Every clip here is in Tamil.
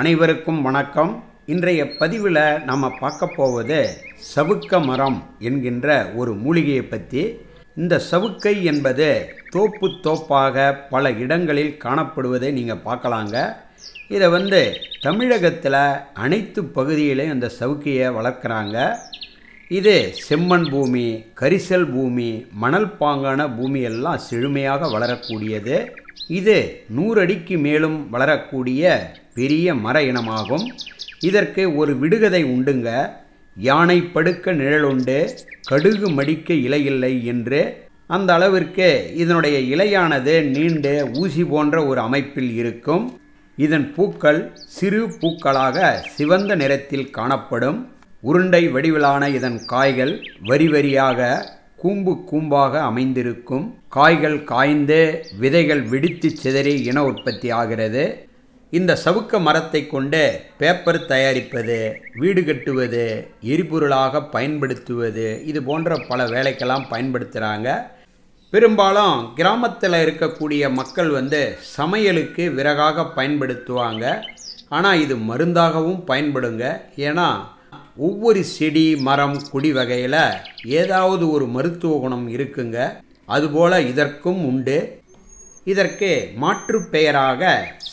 அனைவருக்கும் வணக்கம். இன்றைய பதிவில் நாம் பார்க்க போவது சவுக்க மரம் என்கின்ற ஒரு மூலிகையை பற்றி இந்த சவுக்கை என்பது தோப்பு தோப்பாக பல இடங்களில் காணப்படுவதை நீங்கள் பார்க்கலாங்க. இதை வந்து தமிழகத்தில் அனைத்து பகுதியிலையும் இந்த சவுக்கையை வளர்க்குறாங்க. இது செம்மண் பூமி கரிசல் பூமி மணல் பாங்கான பூமியெல்லாம் செழுமையாக வளரக்கூடியது. இது நூறடிக்கு மேலும் வளரக்கூடிய பெரிய மர இனமாகும். இதற்கு ஒரு விடுகதை உண்டுங்க. யானை படுக்க நிழலுண்டு கடுகு மடிக்க இலையில்லை என்று. அந்த அளவிற்கு இதனுடைய இலையானது நீண்டு ஊசி போன்ற ஒரு அமைப்பில் இருக்கும். இதன் பூக்கள் சிறு பூக்களாக சிவந்த நிறத்தில் காணப்படும். உருண்டை வடிவிலான இதன் காய்கள் வரி வரியாக கூம்பு கூம்பாக அமைந்திருக்கும். காய்கள் காய்ந்து விதைகள் வெடித்து சிதறி இன உற்பத்தி ஆகிறது. இந்த சவுக்க மரத்தை கொண்டு பேப்பர் தயாரிப்பது வீடு கட்டுவது எரிபொருளாக பயன்படுத்துவது இது போன்ற பல வேலைக்கெல்லாம் பயன்படுத்துகிறாங்க பெரும்பாலும் கிராமத்தில் இருக்கக்கூடிய மக்கள் வந்து சமையலுக்கு விறகாக பயன்படுத்துவாங்க. ஆனால் இது மருந்தாகவும் பயன்படுங்க. ஏன்னா ஒவ்வொரு செடி மரம் கொடி வகையில் ஏதாவது ஒரு மருத்துவ குணம் இருக்குங்க. அதுபோல் இதற்கும் உண்டு. இதற்கு மாற்று பெயராக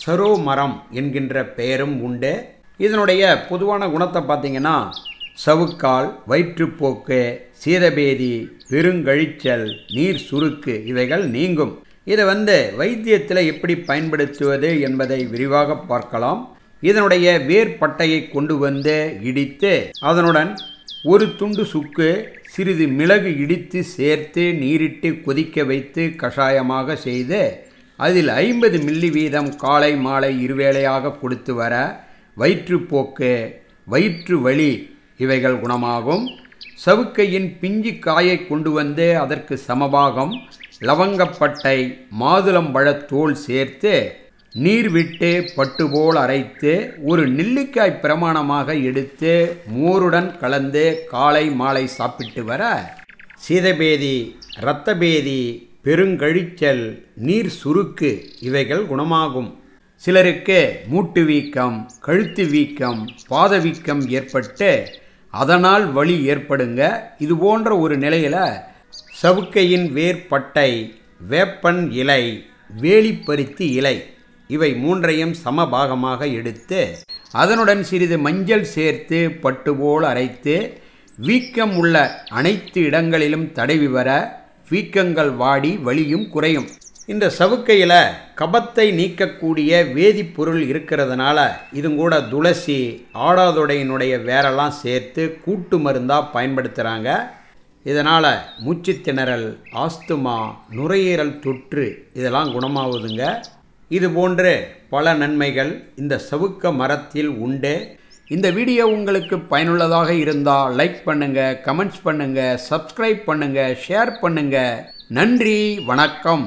சரோ மரம் என்கின்ற பெயரும் உண்டு. இதனுடைய பொதுவான குணத்தை பார்த்தீங்கன்னா சவுக்கால் வயிற்றுப்போக்கு சீதபேதி பெருங்கழிச்சல் நீர் சுருக்கு இவைகள் நீங்கும். இதை வந்து வைத்தியத்தில் எப்படி பயன்படுத்துவது என்பதை விரிவாக பார்க்கலாம். இதனுடைய வேர்பட்டையை கொண்டு வந்து இடித்து அதனுடன் ஒரு துண்டு சுக்கு சிறிது மிளகு இடித்து சேர்த்து நீரிட்டு கொதிக்க வைத்து கஷாயமாக செய்து அதில் ஐம்பது மில்லி வீதம் காலை மாலை இருவேளையாக கொடுத்து வர வயிற்றுப்போக்கு வயிற்று வலி இவைகள் குணமாகும். சவுக்கையின் பிஞ்சு காயை கொண்டு வந்து அதற்கு சமபாகம் லவங்கப்பட்டை மாதுளம்பழத்தோல் சேர்த்து நீர் விட்டு பட்டுபோல் அரைத்து ஒரு நெல்லிக்காய் பிரமாணமாக எடுத்து மோருடன் கலந்து காலை மாலை சாப்பிட்டு வர சீதபேதி இரத்தபேதி பெருங்கழிச்சல் நீர் சுருக்கு இவைகள் குணமாகும். சிலருக்கு மூட்டு வீக்கம் கழுத்து வீக்கம் பாத வீக்கம் ஏற்பட்டு அதனால் வலி ஏற்படுங்க. இது போன்ற ஒரு நிலையில் சவுக்கையின் வேர்பட்டை வேப்பன் இலை வேலிப்பருத்தி இலை இவை மூன்றையும் சமபாகமாக எடுத்து அதனுடன் சிறிது மஞ்சள் சேர்த்து பட்டுபோல் அரைத்து வீக்கம் உள்ள அனைத்து இடங்களிலும் தடவி வர வீக்கங்கள் வாடி வலியும் குறையும். இந்த சவுக்கையில் கபத்தை நீக்கக்கூடிய வேதிப்பொருள் இருக்கிறதுனால இது கூட துளசி ஆடாதொடையினுடைய வேரெல்லாம் சேர்த்து கூட்டு மருந்தாக பயன்படுத்துகிறாங்க இதனால் மூச்சு திணறல் ஆஸ்துமா நுரையீரல் தொற்று இதெல்லாம் குணமாகுதுங்க. இது போன்று பல நன்மைகள் இந்த சவுக்க மரத்தில் உண்டு. இந்த வீடியோ உங்களுக்கு பயனுள்ளதாக இருந்தால் லைக் பண்ணுங்கள் கமெண்ட்ஸ் பண்ணுங்கள் சப்ஸ்கிரைப் பண்ணுங்கள் ஷேர் பண்ணுங்கள் நன்றி வணக்கம்.